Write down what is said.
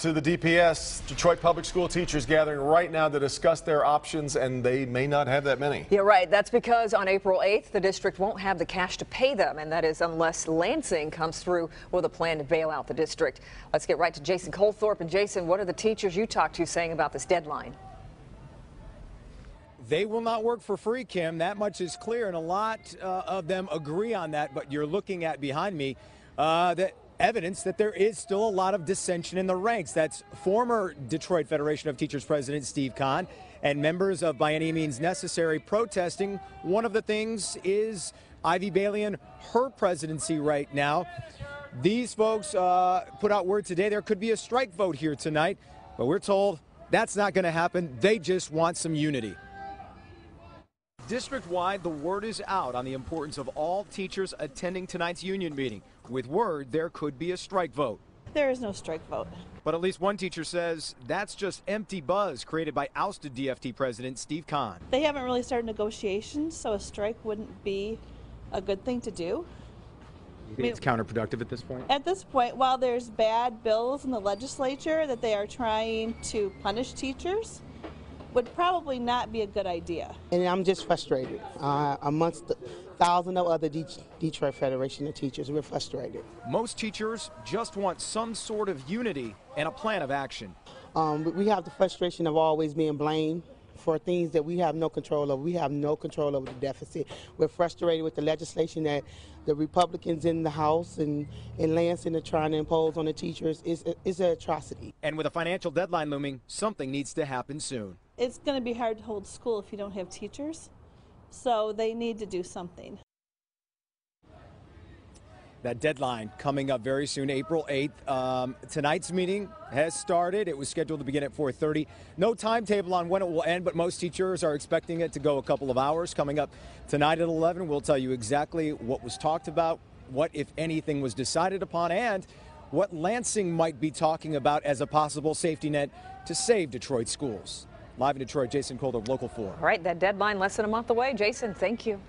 To the DPS, Detroit Public School teachers gathering right now to discuss their options, and they may not have that many. Yeah, right. That's because on April 8th, the district won't have the cash to pay them, and that is unless Lansing comes through with a plan to bail out the district. Let's get right to Jason Colthorp. And Jason, what are the teachers you talked to saying about this deadline? They will not work for free, Kim. That much is clear, and a lot uh, of them agree on that. But you're looking at behind me uh, that evidence that there is still a lot of dissension in the ranks. That's former Detroit Federation of Teachers President Steve Conn and members of By Any Means Necessary protesting. One of the things is Ivy Bailey and her presidency right now. These folks uh, put out word today there could be a strike vote here tonight, but we're told that's not going to happen. They just want some unity. District wide, the word is out on the importance of all teachers attending tonight's union meeting. With word, there could be a strike vote. There is no strike vote. But at least one teacher says that's just empty buzz created by ousted DFT President Steve Conn. They haven't really started negotiations, so a strike wouldn't be a good thing to do. You think it's counterproductive at this point? At this point, while there's bad bills in the legislature that they are trying to punish teachers, would probably not be a good idea. And I'm just frustrated. Uh, amongst the thousand of other De- Detroit Federation of Teachers, we're frustrated. Most teachers just want some sort of unity and a plan of action. Um, we have the frustration of always being blamed for things that we have no control over. We have no control over the deficit. We're frustrated with the legislation that the Republicans in the House and in Lansing are trying to impose on the teachers. is is an atrocity. And with a financial deadline looming, something needs to happen soon. It's going to be hard to hold school if you don't have teachers, so they need to do something. That deadline coming up very soon, April 8th. Um, tonight's meeting has started. It was scheduled to begin at 4:30. No timetable on when it will end, but most teachers are expecting it to go a couple of hours. Coming up tonight at 11, we'll tell you exactly what was talked about, what, if anything, was decided upon, and what Lansing might be talking about as a possible safety net to save Detroit schools. Live in Detroit, Jason Colthorp, Local 4. All right, that deadline less than a month away. Jason, thank you.